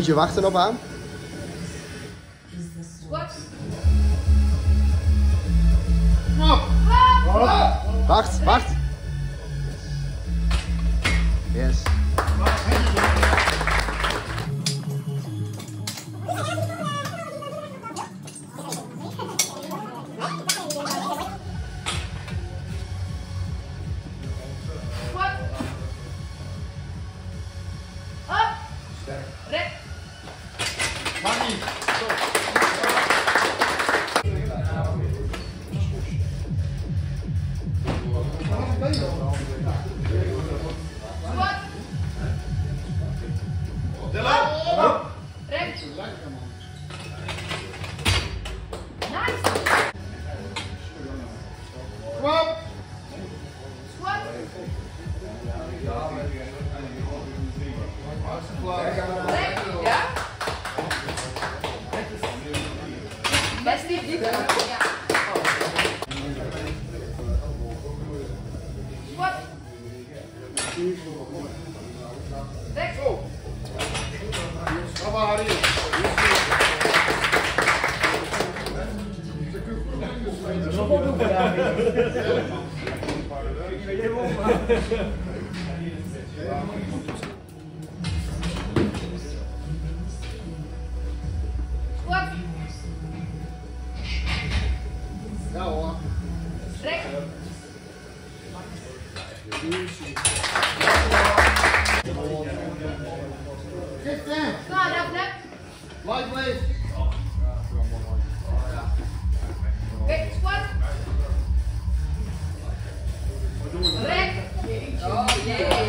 moet je wachten op aan? Wacht, wacht. Squat. Gawa. Strek. Fifteen. Go squat. Oh, yeah.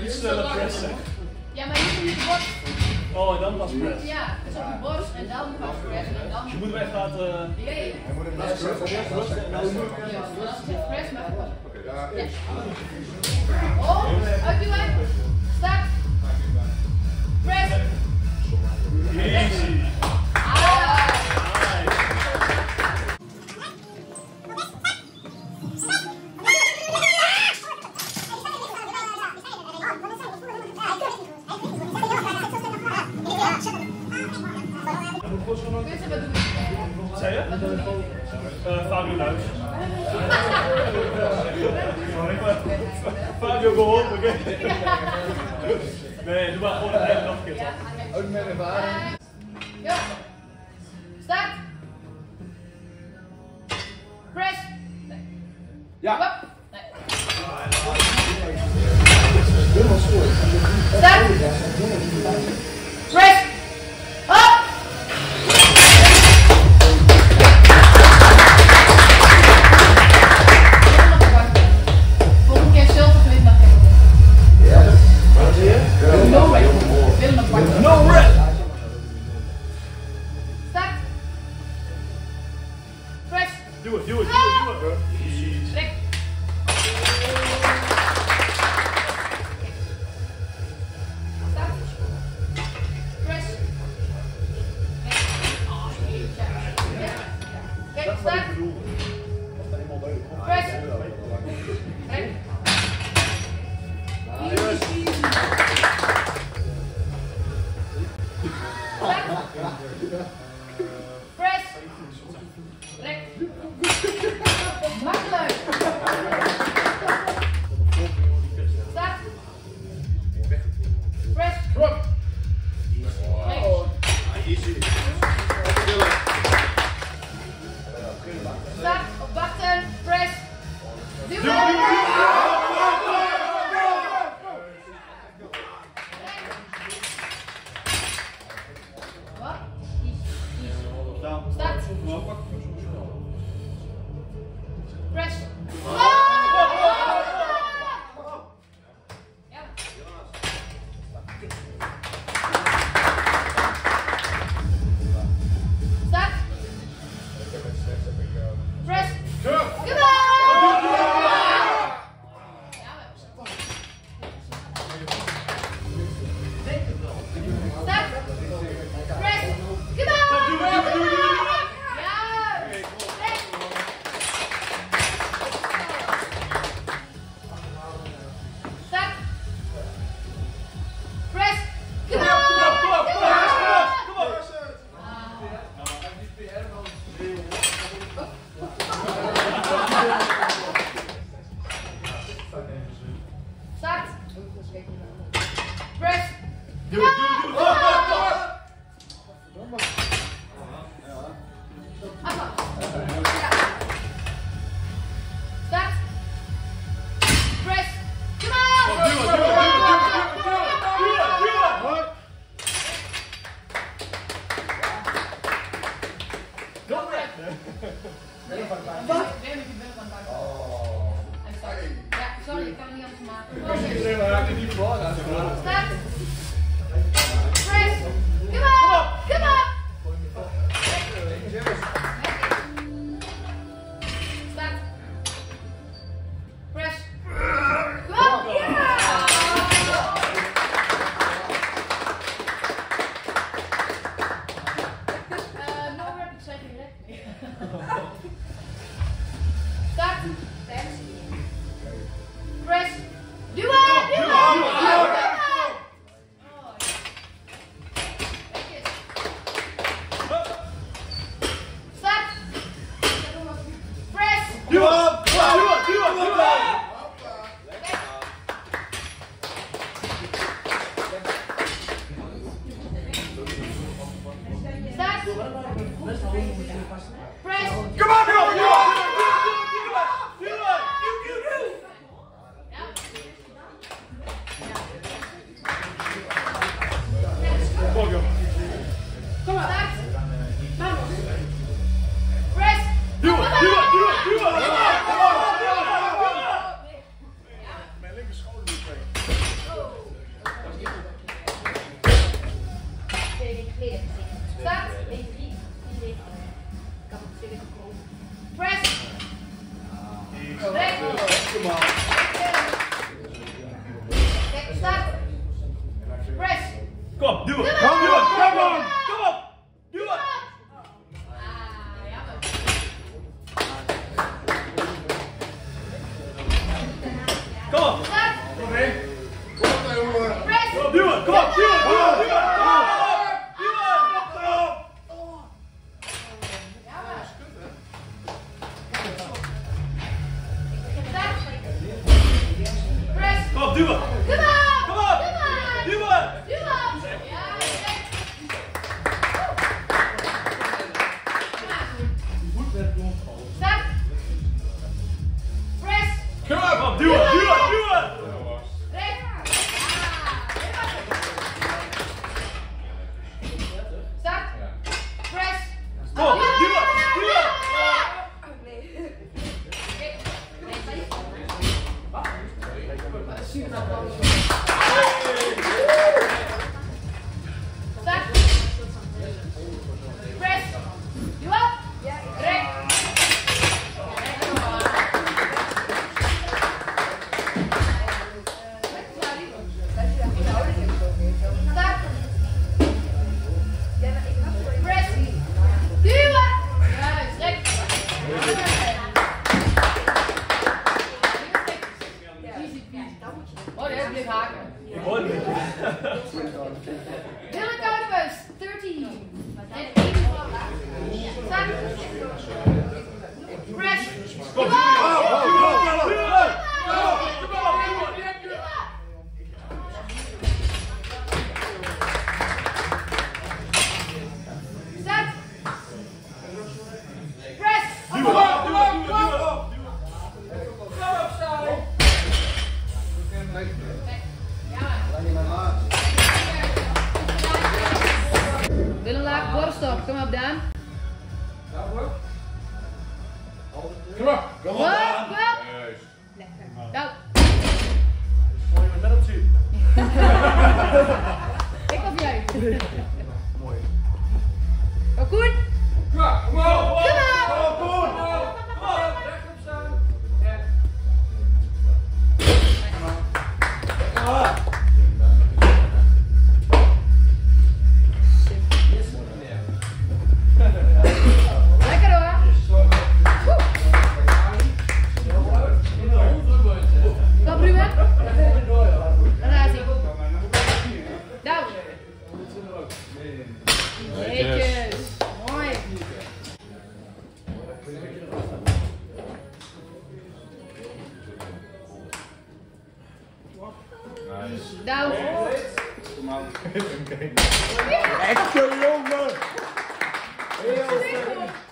Niet sneller pressen. Ja, maar hier moet je borst. Oh, en dan pas press. Ja, dus op je borst en dan pas pressen en dan. Je moet hem echt laten. Ja, ja. Hij moet hem zo Rusten en dan. Ja, maar als je press je pas. Ja. Oh, uitduwen. Start. Press. Easy. Eh, Fabio Luis. Fabio geholpen, oké? Nee, doe maar gewoon een hele nog een keer. Ja, toch? Ook met ervaring. Ja. Press. Doe het, doe het, doe het, doe het. Start. Press. Come Echte jongen!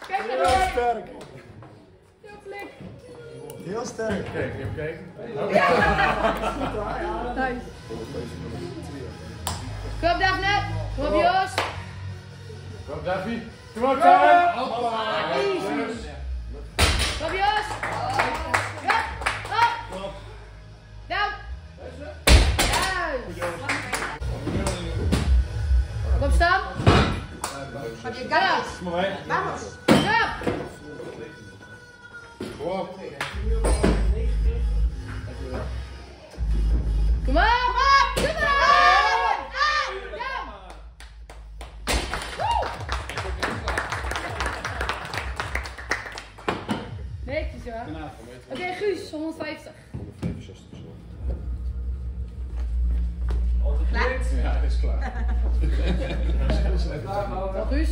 Kijk naar Heel sterk! Heel flink. Heel sterk! Kijk, even kijken. Nice. Kom Daphne. Kom op Joost. Kom op, Daffy. Kom op, Kom op. Kom op. Kom op. Netjes hoor. Oké, Guus, 150. Ja, is klaar. Guus.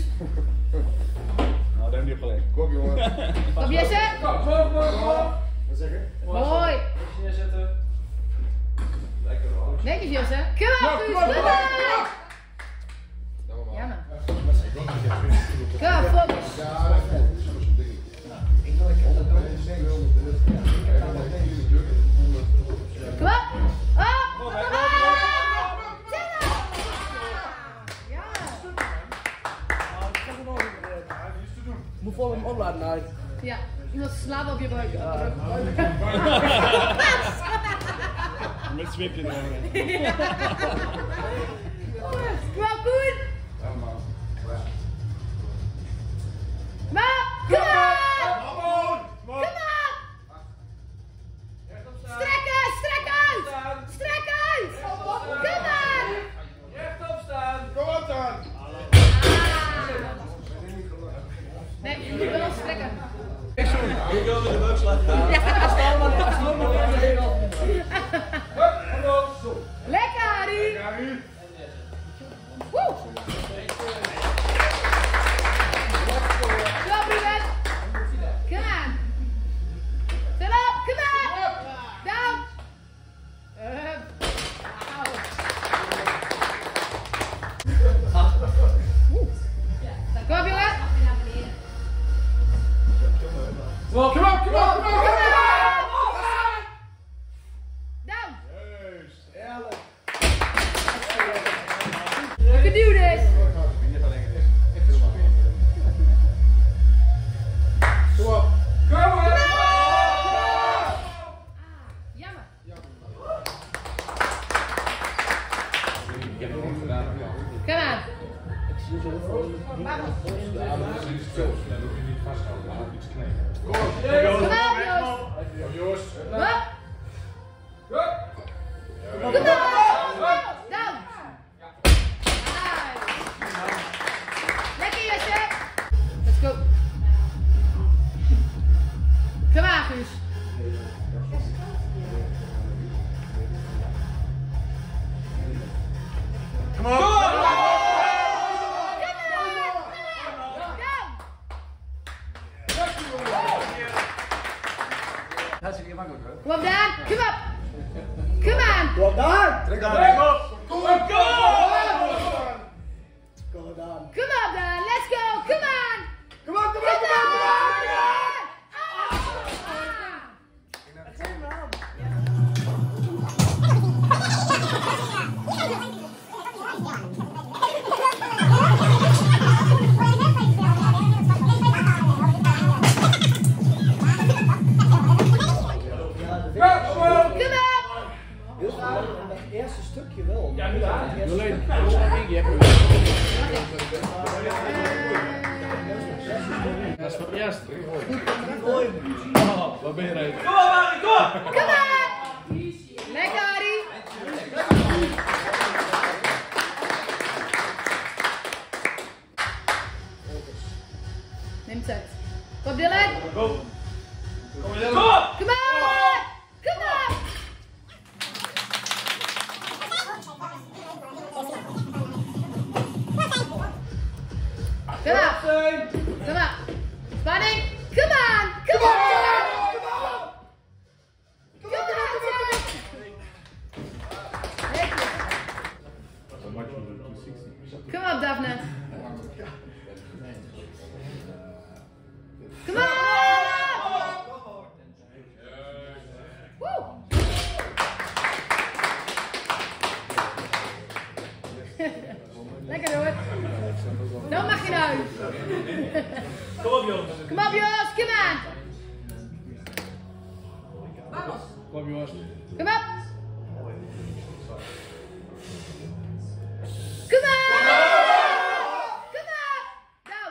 Nou, dat heb je gelijk. Kom, jongen. Kom Jesse. Kom, kom, kom, kom. Mooi. Neerzetten. Lekker hoor. Netjes Jesse. Kom op, Guus. Kom op. Ja man. Kom, focus. Ja, dat is goed. Dat. Kom op. Op. Moet vol hem opladen uit. Ja. Iemand slaat op je buik. Met zwipje erin. Kom op, Kom jongens. Kom op jongens, kom aan. Kom jongens. Kom op. Kom op! Kom op! Nou.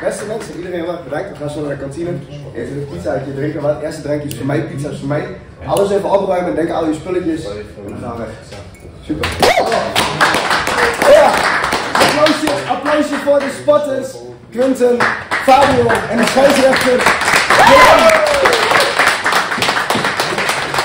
Beste mensen, iedereen heel erg bedankt. We gaan zo naar de kantine. Eten een pizzaatje, drinken wat. Eerste drankje is voor mij, pizza is voor mij. Alles even opruimen, denk aan al je spulletjes. En dan gaan we weg. Super. Applausje, applausje voor de spotters. Quinten, Fabio and en de scheidsrechter.